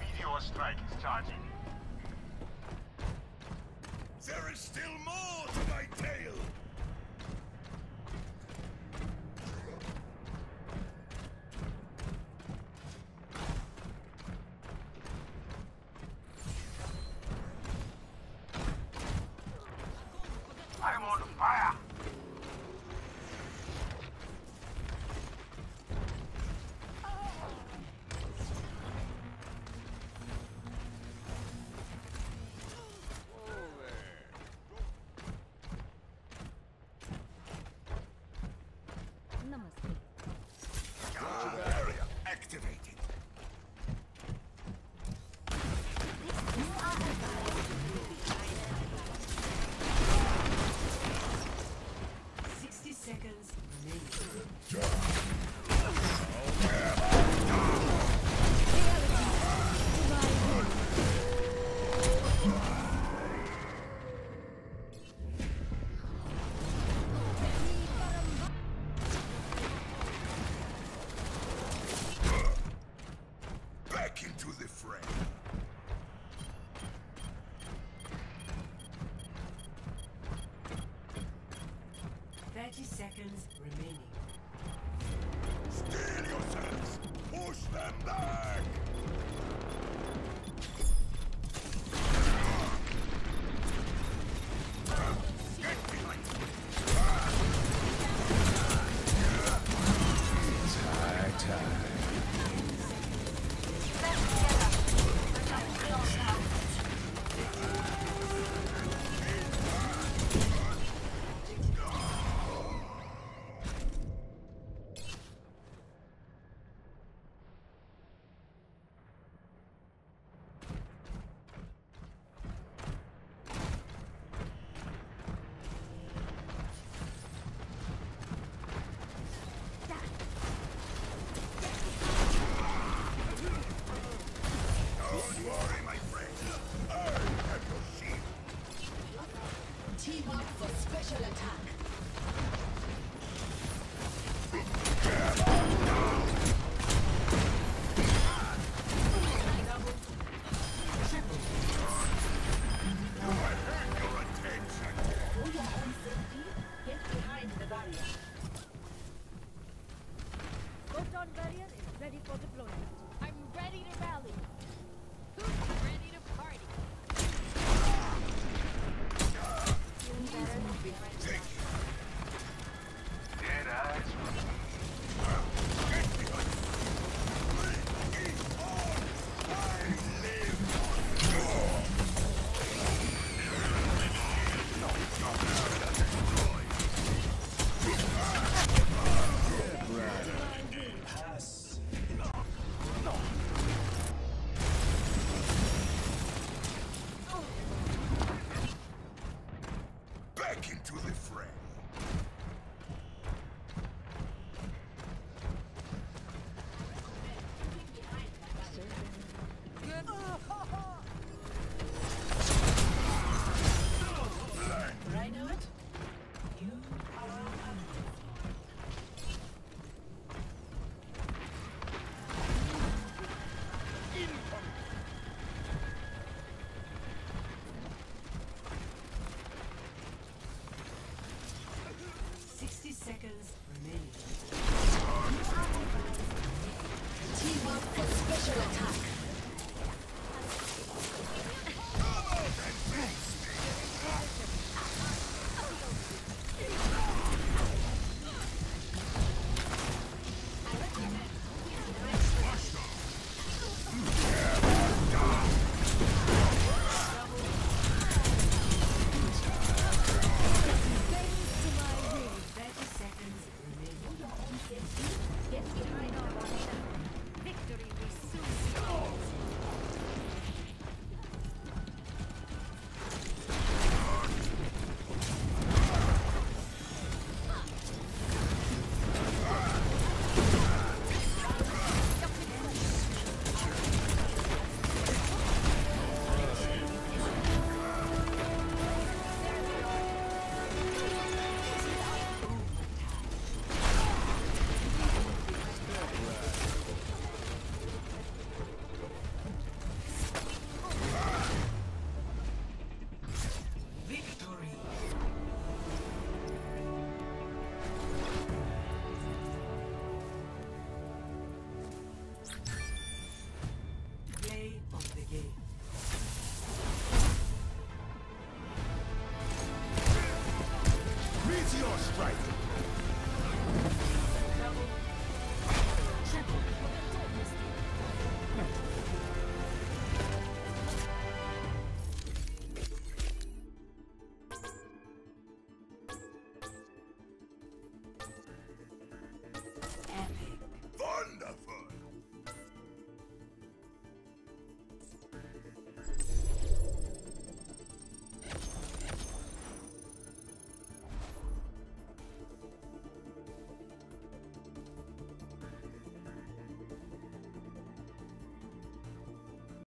Meteor strike is charging. There is still more to my tale! back into the fray. Thirty seconds remaining. Right.